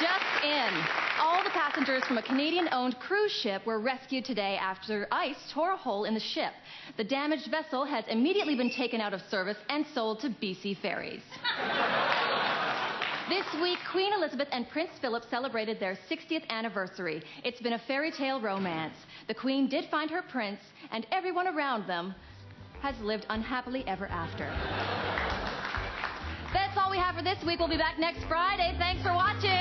Just in. All the passengers from a Canadian-owned cruise ship were rescued today after ice tore a hole in the ship. The damaged vessel has immediately been taken out of service and sold to BC Ferries. This week, Queen Elizabeth and Prince Philip celebrated their 60th anniversary. It's been a fairy tale romance. The Queen did find her prince, and everyone around them has lived unhappily ever after. That's all we have for this week. We'll be back next Friday. Thanks for watching.